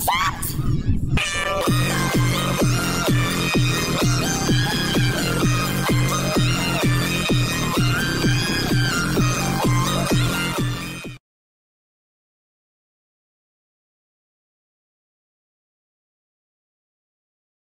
Fox!